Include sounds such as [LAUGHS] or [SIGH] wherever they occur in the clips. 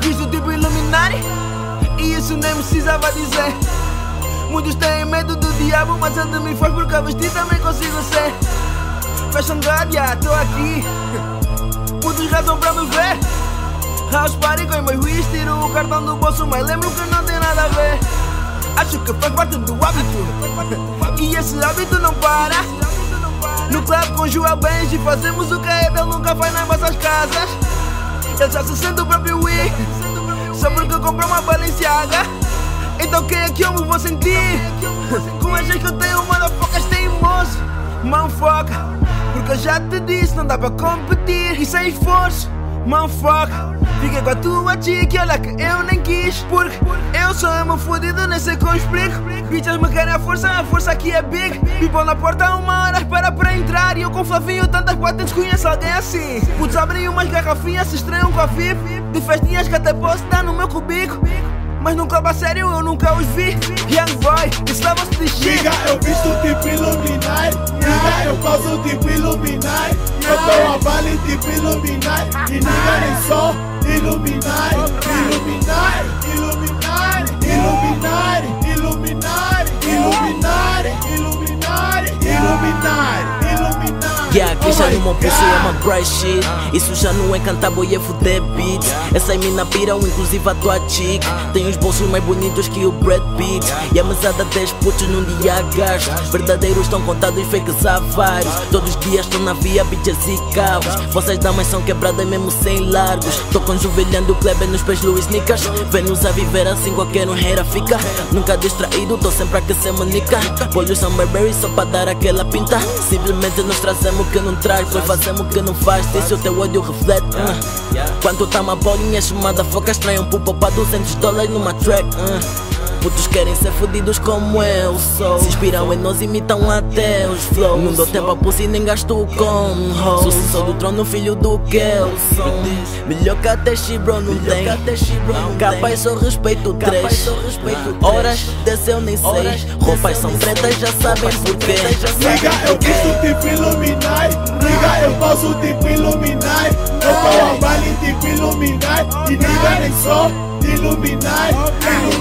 Fiz o tipo Illuminati e isso nem precisava dizer. Muitos têm medo do diabo, mas ele me faz porque a vestir também consigo ser. Fashion God, yeah, tô aqui. Muitos razão pra me ver. House party com meus whis, tiro o cartão do bolso, mas lembro que não tem nada a ver. Acho que faz parte do hábito. E esse hábito não para. No club com Joel Benji fazemos o que ele nunca faz nas vossas casas. Ele já se sente o próprio Wii. Só porque comprou uma Balenciaga. Então quem é que eu me vou sentir? [LAUGHS] Com as que eu tenho, motherfuckers teimoso. Manfoca. Porque eu já te disse, não dá pra competir. E sem esforço, manfoca. Fiquei com a tua chica, olha que eu nem quis. Porque eu sou emo fudido, nem sei como explico. Bitches me querem a força, a força aqui é big. People na porta, uma hora espera para entrar. E eu com Flavinho, tantas patentes, conheço alguém assim. Putos abrem umas garrafinhas, se estreiam com a VIP. De festinhas que até posso dar no meu cubico. Mas nunca a sério, eu nunca os vi. Young boy, estava se de shit. Nigga, eu visto tipo Illuminati. Nigga, eu pauso tipo Illuminati. Eu tô a bala tipo Illuminati. E nigga nem só. Illuminati, Illuminati, Illuminati, Illuminati, Illuminati, Illuminati, Illuminati, Illuminati. Yeah, Christian no meu pulso é uma bright shit Isso já não é cantar boy, é fuder beats Essa mina piram, inclusive a tua chick. Tem os bolsos mais bonitos que o Brad Pitt. E a mesada 10 putos num dia gasto. Verdadeiros estão contados, fakes há vários Todos os dias estão na via, bitches e carros Vossas damas são quebradas mesmo sem largos. Tô conjuvelhando o Kleber nos pés Louis Nicas. Vê-nos a viver assim qualquer um hater fica. Nunca distraído, tô sempre a aquecer manica Olhos são Burberry só pra dar aquela pinta. Simplesmente nós trazemos o que não traz Pois fazemos o que não faz, se o teu olho reflete uh. Quando tá uma bolinha chamada focas Traiam pro pra 200 dólares numa track uh. Querem ser fodidos como eu sou. Se inspiram em nós, imitam até os flows. Não dou tempo a pussy, nem gasto com hoes. Sou do trono, filho do que eu sou. Melhor que até bro não tem. Capaz só respeito três. Horas desceu nem sei. Roupas são pretas, já sabem porquê Nigga, eu visto tipo Illuminati. Nigga, eu pauso tipo Illuminati. Eu tô a bala tipo Illuminati. E nigga nem só Illuminati.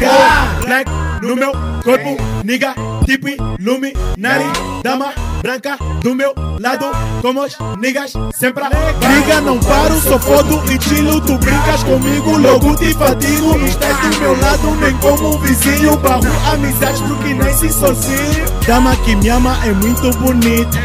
God! Black no meu corpo, nigga, tipo Illuminati. Dama branca do meu lado, como os niggas sempre. Nigga, não paro, só fodo e. Tu brincas comigo, logo te fatigo. Não estás do meu lado, nem como um vizinho. Barro amizades porque nem se sozinho. Dama que me ama é muito bonita.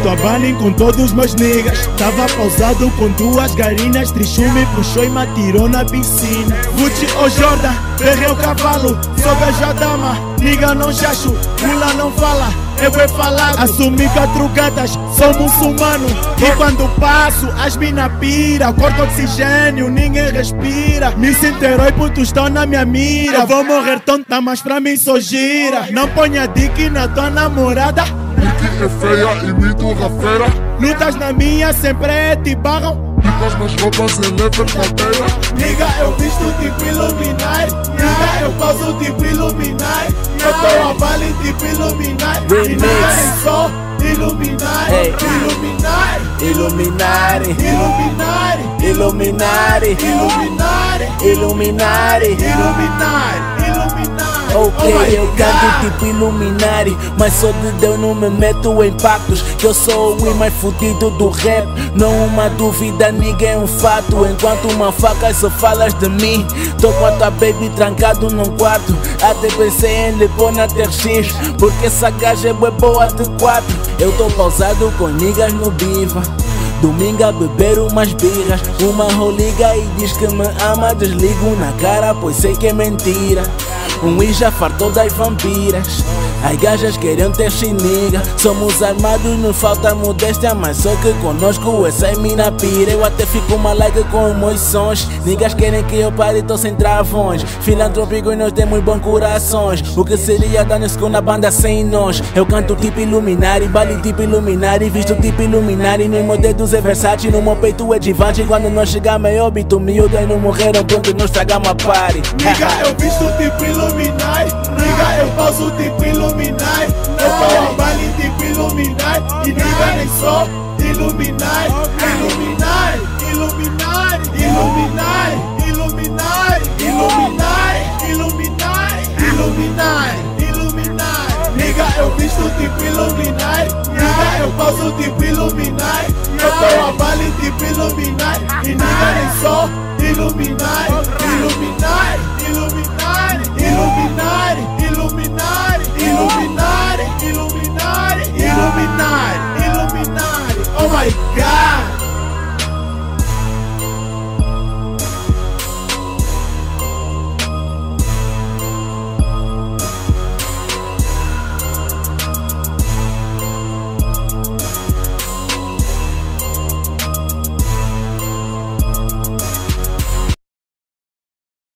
Banning com todos meus niggas. Tava pausado com duas garinas Trichume puxou e me atirou na piscina. Gucci ou Jordan, perrei o cavalo Só beijo a dama, nigga não chacho Pula não fala, eu vou falar. Assumi quatro gatas, sou muçulmano. E quando passo, as mina pira. Corto oxigênio, ninguém respira. Me sinto herói, putos estão na minha mira. Vou morrer tonta, mas pra mim sou gira. Não ponha dick na tua namorada é feia, imito rafeira Lutas na minha sempre te barram E com as minhas roupas em level cadeira Nigga, eu visto tipo Illuminati. Nigga, eu pauso tipo Illuminati. Eu tô a bala tipo Illuminati. E nigga nem só Illuminati. Hey. Illuminati. Illuminati. Illuminati. Illuminati. Illuminati. Illuminati. Illuminati. Illuminati Ok, eu canto tipo Illuminati Mas sou de Deus, não me meto em pactos Que eu sou o mais fudido do rap. Não uma dúvida, ninguém é um fato. Enquanto uma faca só falas de mim. Tô com a tua baby trancado num quarto. Até pensei em lhe pôr na TRX Porque essa gaja é boa de quatro. Eu tô pausado com niggas no biva. Domingo a beber umas birras. Uma roliga e diz que me ama Desligo na cara, pois sei que é mentira Um já fartou das vampiras. As gajas querem ter chiniga Somos armados, nos falta modéstia Mas só que conosco é mina pira. Eu até fico malaica com sons. Niggas querem que eu pare, tô sem travões. Filantrópico e nós temos bons corações. O que seria dar segunda banda sem nós? Eu canto tipo iluminari, baile tipo iluminari Visto tipo iluminari, nos meus dedos é versátil No meu peito é divante Quando nós chegamos é óbito Miúdos não morreram, pronto, nós tragamos a party. Nigga, eu visto tipo iluminari Nigga, eu posso tipo iluminari Eu tô a baile tipo iluminari E nigga nem só iluminari Iluminari, iluminari, iluminari Iluminari, iluminari, iluminari Iluminari, iluminari Nigga, eu visto tipo iluminari Nigga, eu posso tipo iluminari Eu tô a baile tipo iluminari E nigga nem só iluminari Iluminari, iluminari